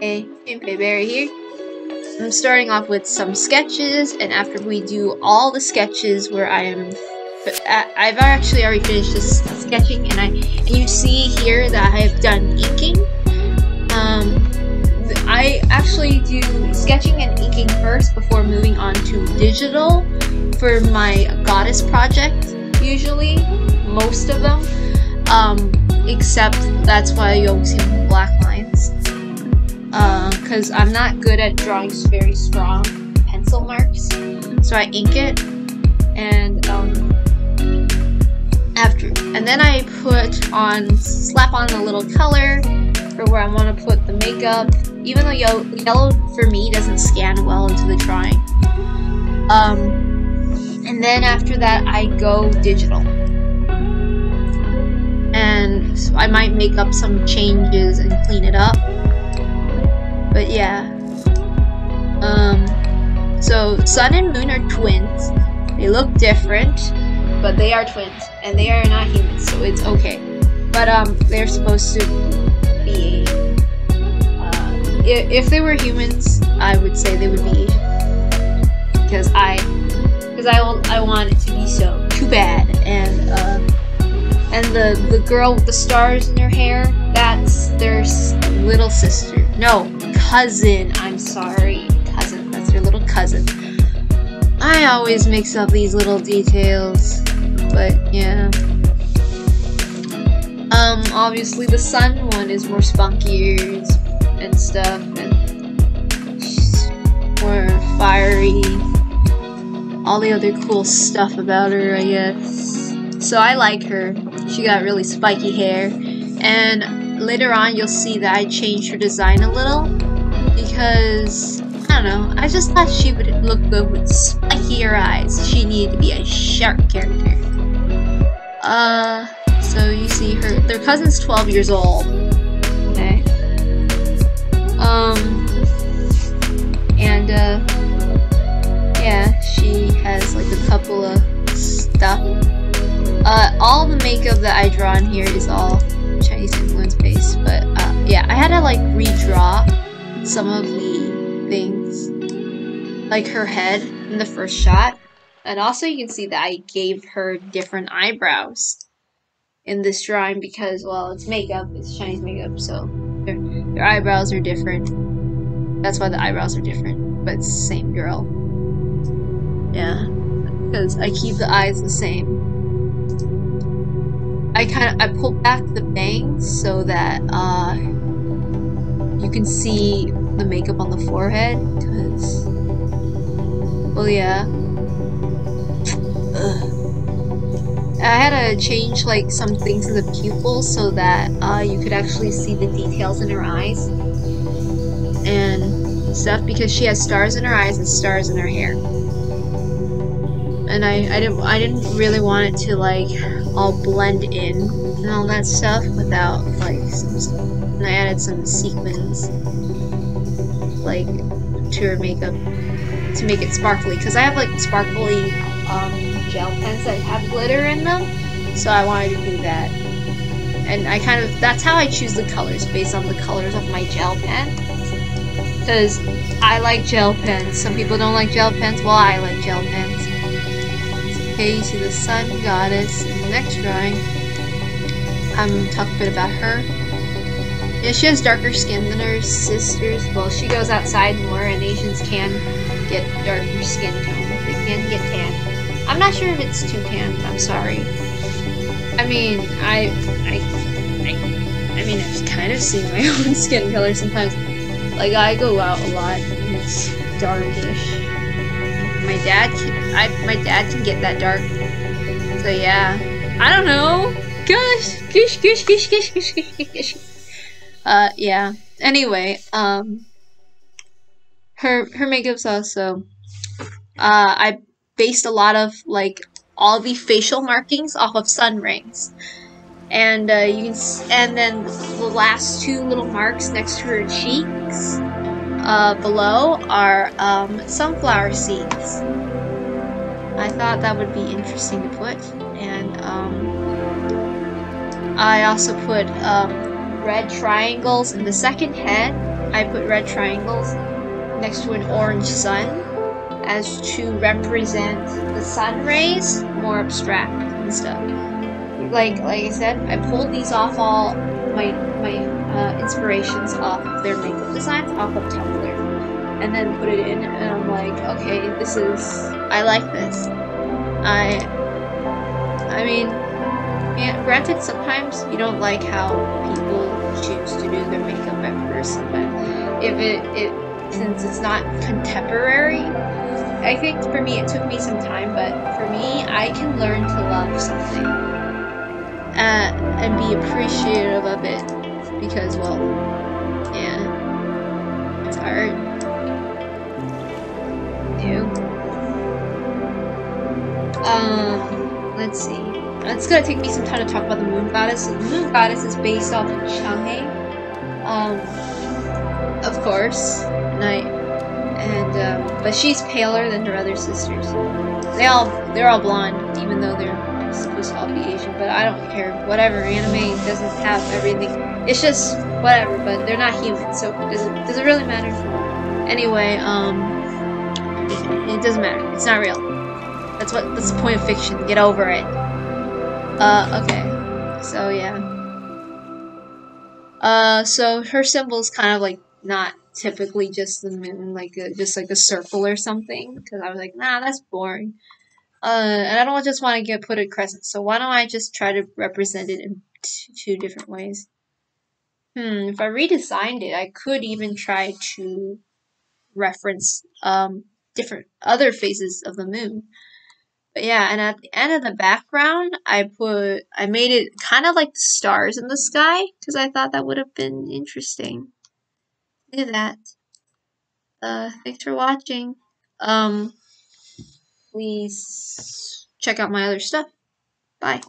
Hey, Bear here. I'm starting off with some sketches, and after we do all the sketches where I am, I've actually already finished this sketching, and I and you see here that I have done inking. Um, I actually do sketching and inking first before moving on to digital for my goddess project. Usually, most of them, um, except that's why you always see black because uh, I'm not good at drawing very strong pencil marks. So I ink it, and um, after, and then I put on, slap on a little color for where I want to put the makeup. Even though yellow, yellow for me doesn't scan well into the drawing. Um, and then after that, I go digital. And so I might make up some changes and clean it up. But yeah. Um, so Sun and Moon are twins. They look different, but they are twins, and they are not humans, so it's okay. But um, they're supposed to be. Uh, if they were humans, I would say they would be because I, because I I want it to be so too bad, and uh, and the the girl with the stars in her hair, that's their little sister. No, cousin. I'm sorry. Cousin. That's your little cousin. I always mix up these little details. But, yeah. Um, obviously the sun one is more spunkier and stuff. And more fiery. All the other cool stuff about her, I guess. So I like her. She got really spiky hair. And later on you'll see that I changed her design a little because I don't know. I just thought she would look good with spikier eyes. She needed to be a sharp character. Uh, so you see her. Their cousin's 12 years old. Okay. Um, and uh, yeah, she has like a couple of stuff. Uh, all the makeup that I draw in here is all Chinese influence based, but uh, yeah, I had to like redraw some of the things, like her head in the first shot. And also you can see that I gave her different eyebrows in this drawing because, well, it's makeup, it's Chinese makeup, so their, their eyebrows are different. That's why the eyebrows are different, but it's the same girl. Yeah, because I keep the eyes the same. I kind of I pull back the bangs so that uh, you can see the makeup on the forehead, because, well, yeah. Ugh. I had to change like some things in the pupils so that uh, you could actually see the details in her eyes and stuff because she has stars in her eyes and stars in her hair. And I, I didn't I didn't really want it to like all blend in and all that stuff without like some. And I added some sequins like to her makeup to make it sparkly. Because I have like sparkly um, gel pens that have glitter in them. So I wanted to do that. And I kind of that's how I choose the colors based on the colors of my gel pen. Because I like gel pens. Some people don't like gel pens. Well I like gel pens. Okay you see the sun goddess in the next drawing. I'm talk a bit about her yeah, she has darker skin than her sisters. Well, she goes outside more, and Asians can get darker skin tone. They can get tan. I'm not sure if it's too tan. I'm sorry. I mean, I, I, I, I mean, I've kind of seen my own skin color sometimes. Like, I go out a lot, and it's darkish. My dad, can, I, my dad can get that dark. So yeah, I don't know. Gosh, gosh, gosh, gosh, gosh, gosh, gosh, gosh. Uh, yeah. Anyway, um, her her makeup's also. Uh, I based a lot of like all the facial markings off of sun rings, and uh, you can and then the last two little marks next to her cheeks, uh, below are um, sunflower seeds. I thought that would be interesting to put, and um, I also put um, red triangles in the second head. I put red triangles next to an orange sun as to represent the sun rays, more abstract and stuff. Like like I said, I pulled these off all my my uh, inspirations off their makeup designs off of Tumblr, and then put it in, and I'm like, okay, this is I like this. I I mean, granted, sometimes you don't like how people choose to do their makeup at first, but if it it since it's not contemporary. I think for me it took me some time, but for me, I can learn to love something uh, and be appreciative of it because, well, yeah, it's art. Ew. Um, let's see. It's gonna take me some time to talk about the Moon Goddess. So the Moon Goddess is based off of Chang'e. Um, of course night, and um, but she's paler than her other sisters. They all they're all blonde, even though they're supposed to all be Asian. But I don't care. Whatever. Anime doesn't have everything. It's just whatever. But they're not human, so does it does it really matter? Anyway, um, it doesn't matter. It's not real. That's what that's the point of fiction. Get over it. Uh, okay. So yeah. Uh, so her symbol's kind of like not typically just the moon, like a, just like a circle or something. Because I was like, nah, that's boring. Uh, and I don't just want to get put a crescent. So why don't I just try to represent it in two different ways? Hmm, if I redesigned it, I could even try to reference um different other phases of the moon. But yeah, and at the end of the background, I put I made it kind of like the stars in the sky because I thought that would have been interesting do that. Uh, thanks for watching. Um, please check out my other stuff. Bye.